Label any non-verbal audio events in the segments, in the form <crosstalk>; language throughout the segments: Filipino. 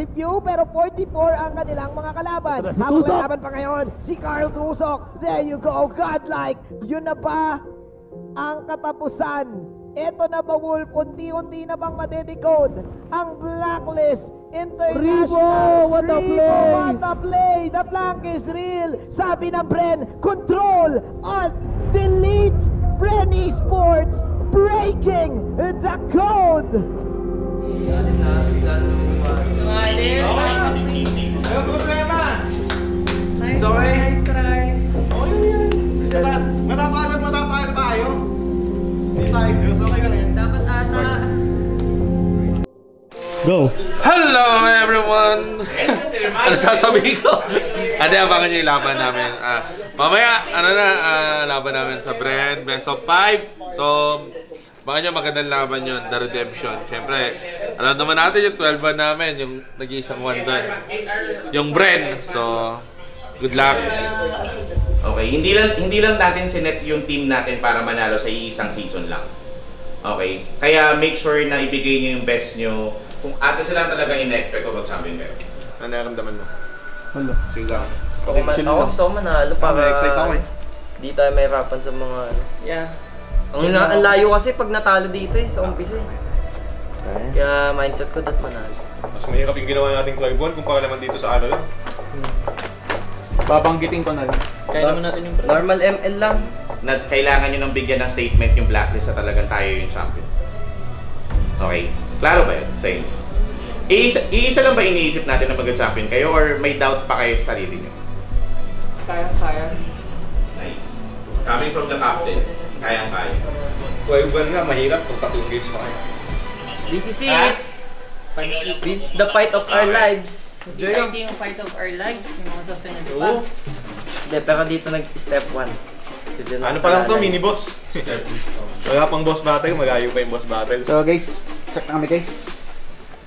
19 seconds si Pew pero 44 ang kanilang mga kalaban. Na si Habang Tusok. laban pa ngayon, si Carl Tusok. There you go, godlike. Yun na ba ang katapusan? Ito na ba, Wolf? Unti-unti na bang madedecode ang Blacklist International? Ribo, what a play! what a play! The flank is real! Sabi ng Bren, Control, Alt, Delete, Bren Esports, breaking the code! Ano Go! Hello everyone! ano sasabihin ko? Ate, abangan niyo yung laban namin. Ah, mamaya, ano na, ah, laban namin sa Bren, Best of 5. So, baka nyo magandang laban yun, The Redemption. Siyempre, alam naman natin yung 12 namin, yung nag-iisang one doon. Yung Bren. So, good luck. Okay, hindi lang hindi lang natin sinet yung team natin para manalo sa iisang season lang. Okay? Kaya make sure na ibigay niyo yung best niyo. Kung ate sila talaga in-expect ko mag-champion kayo. Ano naramdaman mo? Hala. Sige lang. Ako, Okay, man, ako gusto ko manalo para excited ako eh. di tayo mahirapan sa mga ano. Yeah. Ang, la- ang layo kasi pag natalo dito eh, sa umpisa eh. Kaya mindset ko dat manalo. Mas mahirap yung ginawa nating Clive 1 kumpara naman dito sa ano lang. Babanggitin ko na lang. Kaya naman natin yung Normal ML lang. Na kailangan niyo nang bigyan ng statement yung blacklist na talagang tayo yung champion. Okay? Klaro ba yun sa inyo? Iisa, iisa lang ba iniisip natin na mag-champion kayo or may doubt pa kayo sa sarili niyo? Kaya, kaya. Nice. Coming from the captain, kayang-kaya. Clive 1 nga, mahirap kung tatlong games pa kayo. This is it. This is the fight of our lives. Jacob, Ito yung fight of our lives. Yung mga susunod pa. Oo. Hindi, pero dito nag-step 1. Ano pa lang to, mini boss. Wala pang boss battle, malayo pa yung boss battle. So guys, start na kami guys.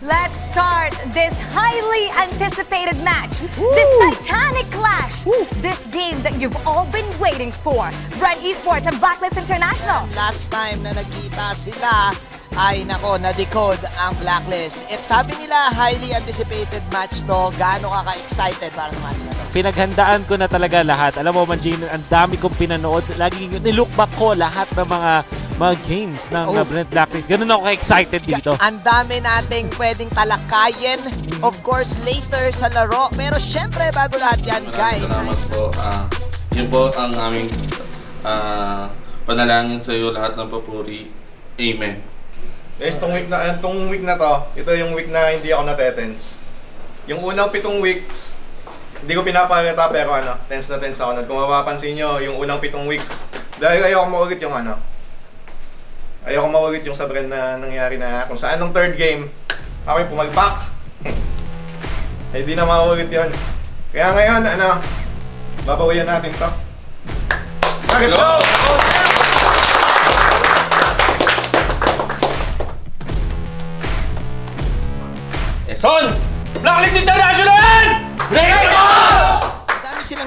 Let's start this highly anticipated match. This titanic clash. This game that you've all been waiting for. Brent Esports and Blacklist International. Last time na nagkita sila, ay nako, na-decode ang blacklist. At sabi nila, highly anticipated match to. Gaano ka ka-excited para sa match na to? pinaghandaan ko na talaga lahat. Alam mo, Manjin, ang dami kong pinanood. Lagi nilook back ko lahat ng mga mga games ng Oh. uh, Brent Blacklist. Ganun ako ka-excited dito. Ang dami nating pwedeng talakayin. Of course, later sa laro. Pero syempre, bago lahat yan, guys. Salamat po. Ah, yun po ang aming ah, panalangin sa iyo lahat ng papuri. Amen. Guys, tong week na, tong week na to, ito yung week na hindi ako natetens. Yung unang pitong weeks, hindi ko pinapakita pero ano, tense na tense ako nun. Kung mapapansin nyo, yung unang pitong weeks, dahil ayoko maulit yung ano, ayoko maulit yung sa brand na nangyari na kung saan nung third game, ako yung pumalpak. <laughs> eh di na maulit yun. Kaya ngayon, ano, babawian natin to. Let's go! Eson! Blacklist International! Break silang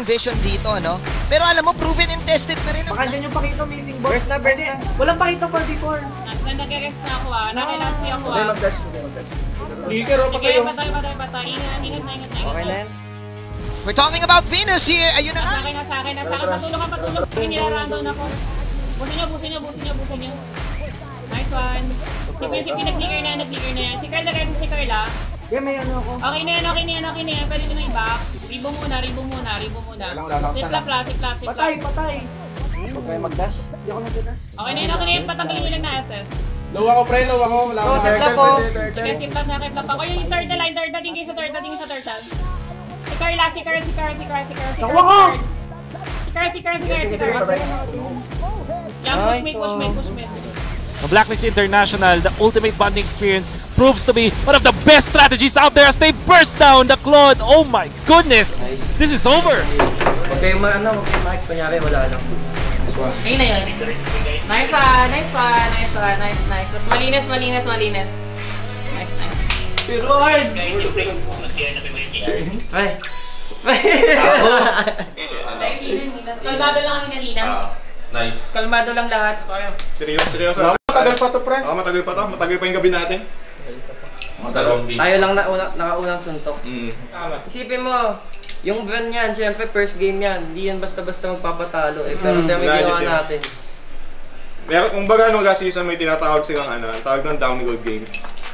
vision dito, no? Pero alam mo, proven and tested na rin. Baka dyan yung pakito missing box. Where's na, Pwede. Walang pakito for before. Nag-rest na ako ah. Nakilasi ako Okay, ah. mag-dash. Okay, mag-dash. Liker, o Sige, patay, patay, patay. Ingat, ingat na, ingat na, Okay na na. yan. We're talking about Venus here. Ayun na Sa nga. akin na, sa akin na, sa akin. Patulong ka, patulong. Sige, nilarandon ako. Busin niyo, busin niyo, busin niyo, busin niyo. Nice one. Si Quincy, pinag-clear na, nag-clear na yan. Si Carla, guys, si Carla. Yeah, may ano ako. Okay na yan, okay na yan, okay na yan. Pwede nyo na i-back. Ribo muna, ribo muna, ribo muna. Sipla plus, sipla, sipla. Patay, patay. Huwag kayo mag-dash. Hindi ako nag-dash. Okay na yan, okay na yan. Patanggalin mo lang na SS. Low ako, pre, low ako. Wala Oh, akong sipla po. Sige, sipla na, sipla pa. O yung turtle line, turtle, tingin sa turtle, tingin sa turtle. Si Carla, si Carla, si Carla, si Carla, si Carla, si Nakuha ko! Carla. Si Carla, si Carla, si Carla, si Carla. Yan, push mid, push mid, push mid. Ang Blacklist International, the ultimate bonding experience, proves to be one of the best strategies out there as they burst down the Claude. Oh my goodness! This is over! Kayo ma- ano, mic. Kunyari, wala lang. Ayun na yun. Nice one, nice one, nice one, nice, nice. Mas malinis, malinis, malinis. Nice, nice. Ay. Dahil hinan, hinan. Kalmado lang kami kanina. Ah, nice. Kalmado lang lahat. Seryoso, seryoso. Matagal pa to, pre. Oo, matagal pa to. Matagal pa yung gabi natin. Dalawang beats. Tayo lang na una, nakaunang suntok. Mm. Isipin mo, yung brand yan, syempre first game yan. Hindi yan basta-basta magpapatalo eh. Pero Mm, mm, may ginawa natin. Meron, kung baga nung last season may tinatawag silang ano, tawag ng down gold game.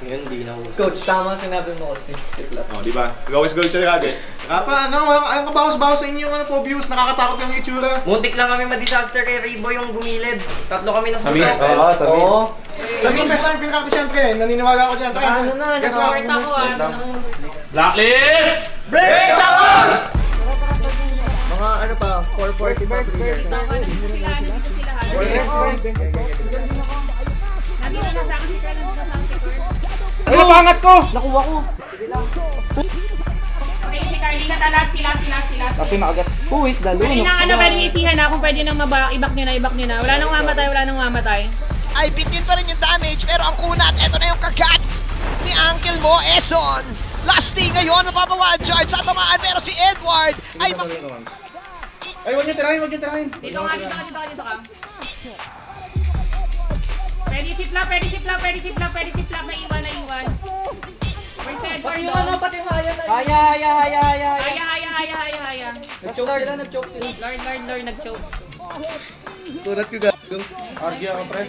Yun, hindi na Coach, tama sinabi mo. Oh, di ba? Gawis gold siya lagi. Kapa, ano, ang kabawas-bawas sa inyo yung ano po views, nakakatakot yung itsura. Muntik lang kami ma-disaster kay Rayboy yung gumilid. Tatlo kami ng Sabi- suntok. Oo, sabi. Oo. Sabi best time pinakata siyempre, naniniwala ako dyan. Tara, Ano na, guess what? Support ako ah. Blacklist! Break ako! Mga ano pa, 440 pa player. Nandito na sa Ay, napangat ko! Nakuha ko. Okay, si Carlina, talas sila, sila, sila. Kasi nakagat. Who is the Pwede nang ano, pwede isihan na kung pwede nang ibak nyo na, ibak nyo na. Wala nang mamatay, wala nang mamatay. Ay, bitin pa rin yung damage, pero ang kunat, eto na yung kagat ni Uncle mo, Eson. Lasty ngayon, mapapawa charge sa tamaan, pero si Edward ay Ay, huwag niyo tirahin, huwag niyo tirahin. Dito ka, dito ka, dito ka, dito ka. Pwede si Flap, pwede si Flap, pwede si Flap, pwede si Flap, naiwan, naiwan. Where's si Edward Pati yung ano, pati yung haya. Haya, haya, haya, haya. Haya, haya, haya, haya, haya. Nag-choke sila, nag-choke sila. Lord, Lord, Lord, nag-choke. Tunat ko gago. Argue ako, pre.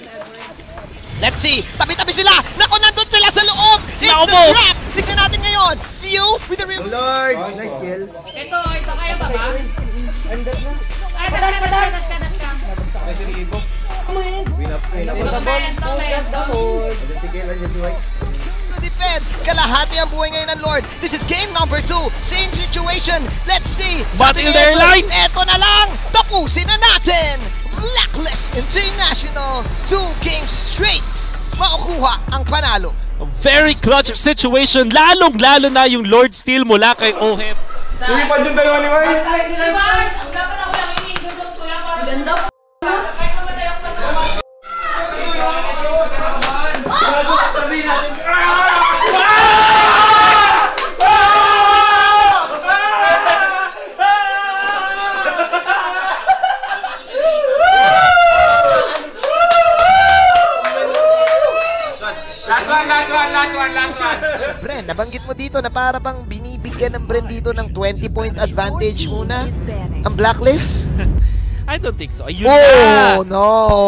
Let's see, tabi-tabi sila. Naku, nandun sila sa loob. It's a trap. Tignan natin ngayon. View with the real... Lord! Nice kill. Ito, ito, kaya ba ba? Ay, dash ka, dash ka, dash ka, dash ka. Ay, si Defend. Kalahati ang buhay ngayon ng Lord. This is game number two. Same situation. Let's see. Battle their lights. Eto na lang. Tapusin na natin. Blacklist International. Two games straight. Makukuha ang panalo. A very clutch situation, lalong-lalo na yung Lord Steel mula kay Ohep. Lumipad yung dalawa ni Wise. Ay, Mars, ang dapat ako lang inindudot ko lang para Ganda Kahit mamatay ako pa Last one, last one, last one. Bren, nabanggit mo dito na para bang binibigyan ng Bren dito ng 20 point advantage muna ang Blacklist? <laughs> I don't think so. Ayun Oh, na! no.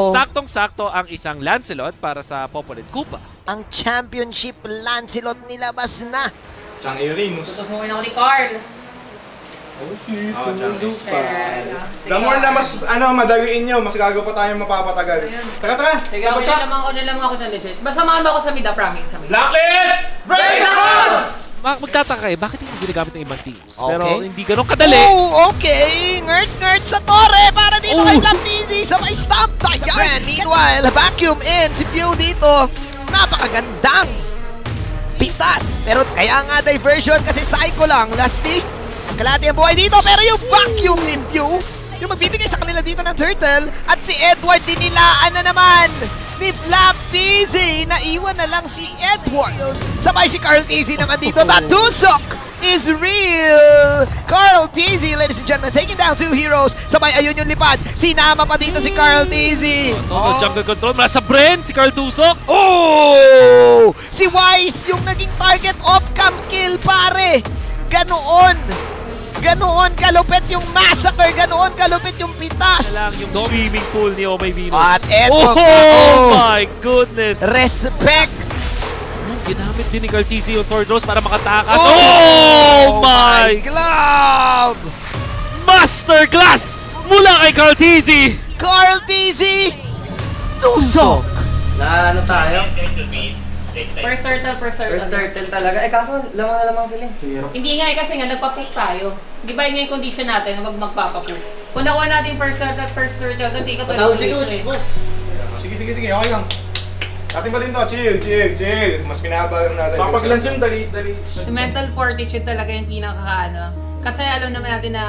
Saktong-sakto ang isang Lancelot para sa Popolet Kupa. Ang championship Lancelot nilabas na. Chang earrings. Tutusukin ako ni Carl Oh, Chang. The more na mas ano madaliin nyo, mas gago pa tayo mapapatagal. Tara tara. Sige, siya. na naman ako, na ako dyan legit Basta mo ako sa mid, ah, promise sa mid Blacklist! Break the code! Ma- magtataka eh, bakit hindi ginagamit ng ibang teams? Pero Okay. hindi ganun kadali. Oh, okay. Ngert-ngert sa torre para dito Oh. kay Flap Dizzy sa may stomp. Ayan. Meanwhile, vacuum in si Pew dito. Napakagandang pitas. Pero kaya nga diversion kasi psycho lang. Lasty, kalati ang buhay dito. Pero yung vacuum ni Pew, yung magbibigay sa kanila dito ng turtle. At si Edward dinilaan na naman ni Flap Dizzy. Naiwan na lang si Edward. Sabay si Carl Dizzy naman dito. Tatusok is real! Carl Dizzy, ladies and gentlemen, taking down two heroes. Sabay, ayun yung lipad. Sinama pa dito si Carl Dizzy. Total jungle control mula sa Bren, si Carl Tusok. Oh! Si Wise yung naging target of cam kill, pare. Ganoon. Ganoon kalupit yung massacre. Ganoon kalupit yung pitas. lang yung swimming pool ni Omay Venus. At eto oh, oh. my goodness! Respect. Ginamit din ni Cartesi yung Third Rose para makatakas? Oh, Oh, my glove! Masterclass mula kay Cartesi! Carl Dizzy! Tusok! Na ano tayo? First turtle, first turtle First turtle talaga. Eh kaso lamang na lamang sila. eh. Hindi nga eh, kasi nga nagpa-poop tayo Di ba yun yung condition natin na mag magpapapoop Kung nakuha natin first turtle, first turtle, hindi ka Patawag tulad si Coach. Sige sige sige, okay lang. Atin pa din to, chill, chill, chill. Mas pinahaba lang natin. Papaglans yung dali, dali. Si mental fortitude talaga yung pinaka ano. Kasi alam naman natin na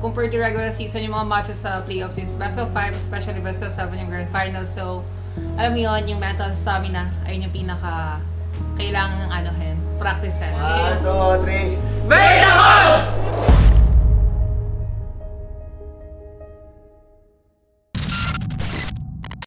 compared to regular season, yung mga matches sa playoffs is best of 5, especially best of 7 yung grand final. So, alam mo yun, yung mental stamina, ayun yung pinaka kailangan ng ano hen, practice hen. 1, 2, 3, BAY NAKON!